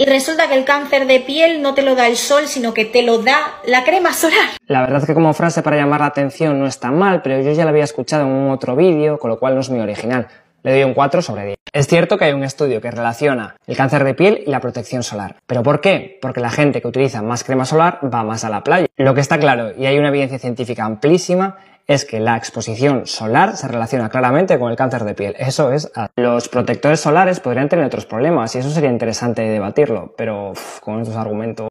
y resulta que el cáncer de piel no te lo da el sol, sino que te lo da la crema solar. La verdad es que como frase para llamar la atención no está mal, pero yo ya la había escuchado en un otro vídeo, con lo cual no es muy original. Le doy un 4 sobre 10. Es cierto que hay un estudio que relaciona el cáncer de piel y la protección solar. ¿Pero por qué? Porque la gente que utiliza más crema solar va más a la playa. Lo que está claro, y hay una evidencia científica amplísima, es que la exposición solar se relaciona claramente con el cáncer de piel. Eso es, los protectores solares podrían tener otros problemas y eso sería interesante debatirlo, pero con estos argumentos